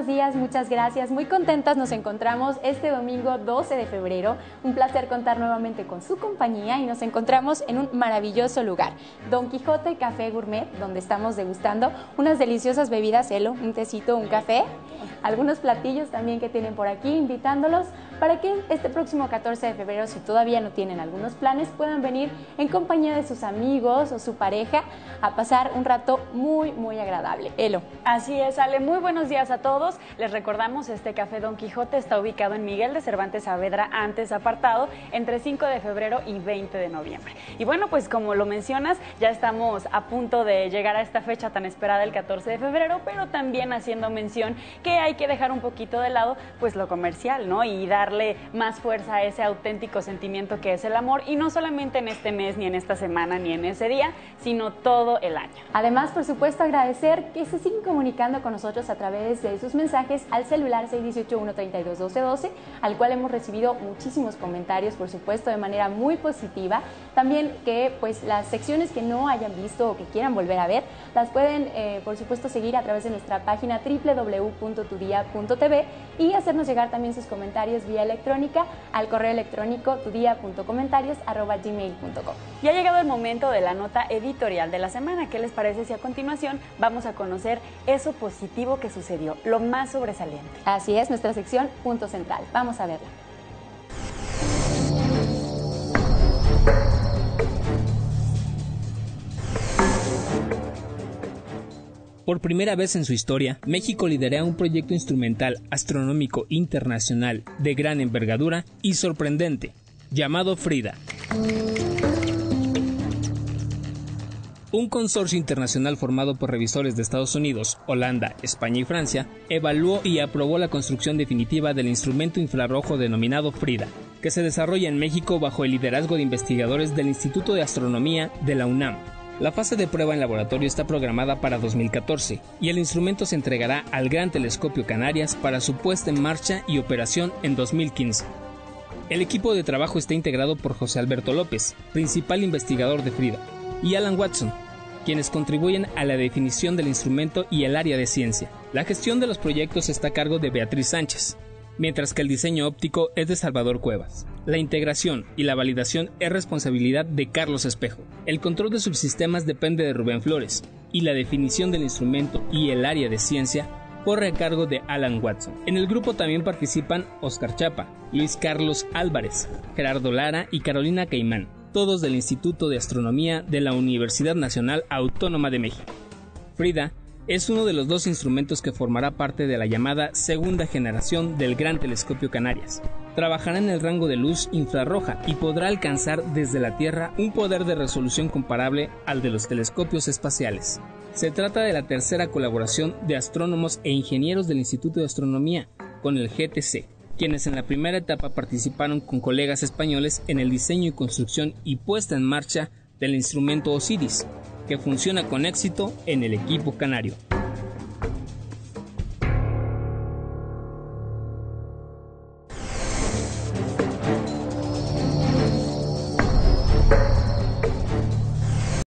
buenos días, muchas gracias. Muy contentas nos encontramos este domingo 12 de febrero. Un placer contar nuevamente con su compañía y nos encontramos en un maravilloso lugar, Don Quijote Café Gourmet, donde estamos degustando unas deliciosas bebidas, Elo, un tecito, un café, algunos platillos también que tienen por aquí, invitándolos para que este próximo 14 de febrero, si todavía no tienen algunos planes, puedan venir en compañía de sus amigos o su pareja a pasar un rato muy, muy agradable. Elo. Así es, Ale, muy buenos días a todos. Les recordamos, este Café Don Quijote está ubicado en Miguel de Cervantes Saavedra, antes apartado, entre 5 de febrero y 20 de noviembre. Y bueno, pues como lo mencionas, ya estamos a punto de llegar a esta fecha tan esperada el 14 de febrero, pero también haciendo mención que hay que dejar un poquito de lado pues lo comercial, ¿no? Y darle más fuerza a ese auténtico sentimiento que es el amor y no solamente en este mes, ni en esta semana, ni en ese día, sino todo el año. Además, por supuesto, agradecer que se siguen comunicando con nosotros a través de sus mensajes al celular 618-132-1212, al cual hemos recibido muchísimos comentarios, por supuesto, de manera muy positiva. También que pues las secciones que no hayan visto o que quieran volver a ver, las pueden, eh, por supuesto, seguir a través de nuestra página www.tudia.tv y hacernos llegar también sus comentarios vía electrónica al correo electrónico tudia.comentarios.gmail.com. Y ha llegado el momento de la nota editorial de la semana. ¿Qué les parece si a continuación vamos a conocer eso positivo que sucedió, lo más sobresaliente. Así es, nuestra sección Punto Central. Vamos a verla. Por primera vez en su historia, México lidera un proyecto instrumental astronómico internacional de gran envergadura y sorprendente, llamado Frida. Un consorcio internacional formado por revisores de Estados Unidos, Holanda, España y Francia evaluó y aprobó la construcción definitiva del instrumento infrarrojo denominado FRIDA, que se desarrolla en México bajo el liderazgo de investigadores del Instituto de Astronomía de la UNAM. La fase de prueba en laboratorio está programada para 2014 y el instrumento se entregará al Gran Telescopio Canarias para su puesta en marcha y operación en 2015. El equipo de trabajo está integrado por José Alberto López, principal investigador de FRIDA, y Alan Watson, quienes contribuyen a la definición del instrumento y el área de ciencia. La gestión de los proyectos está a cargo de Beatriz Sánchez, mientras que el diseño óptico es de Salvador Cuevas. La integración y la validación es responsabilidad de Carlos Espejo. El control de subsistemas depende de Rubén Flores y la definición del instrumento y el área de ciencia corre a cargo de Alan Watson. En el grupo también participan Oscar Chapa, Luis Carlos Álvarez, Gerardo Lara y Carolina Caimán todos del Instituto de Astronomía de la Universidad Nacional Autónoma de México. Frida es uno de los dos instrumentos que formará parte de la llamada segunda generación del Gran Telescopio Canarias. Trabajará en el rango de luz infrarroja y podrá alcanzar desde la Tierra un poder de resolución comparable al de los telescopios espaciales. Se trata de la tercera colaboración de astrónomos e ingenieros del Instituto de Astronomía con el GTC, quienes en la primera etapa participaron con colegas españoles en el diseño y construcción y puesta en marcha del instrumento Osiris, que funciona con éxito en el equipo canario.